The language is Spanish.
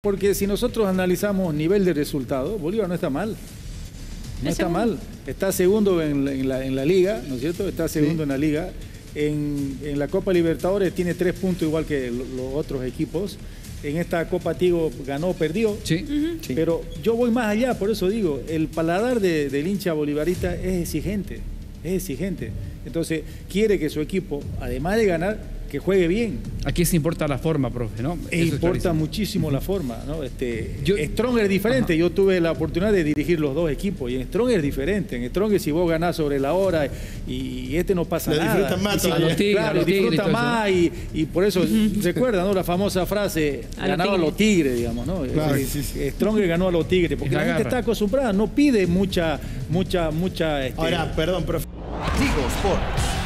Porque si nosotros analizamos nivel de resultado, Bolívar no está mal. No Es está mal. Está segundo en la, en la- en la liga, ¿no es cierto? Está segundo en la liga. En, en la Copa Libertadores tiene tres puntos igual que lo- los otros equipos. En esta Copa Tigo ganó, perdió. Sí, sí. Pero yo voy más allá, por eso digo, el paladar de- del hincha bolivarista es exigente, es exigente. Entonces quiere que su equipo, además de ganar, que juegue bien. Aquí se importa la forma, profe, ¿no? E importa muchísimo la forma, ¿no? Este, Yo- Strong es diferente. Yo tuve la oportunidad de dirigir los dos equipos y en Strong es diferente. En Strong si vos ganás sobre la hora y, este no pasa Lo nada. más Y si- los tigres, claro, a los tigres disfruta más y, y por eso recuerda, ¿no? La famosa frase ganaba a los tigres, digamos, ¿no? Claro, Eh, sí, sí. Strong ganó a los tigres porque la la gente está acostumbrada, no pide mucha, mucha, mucha. este, Ahora, perdón, profe. Tigo Sports.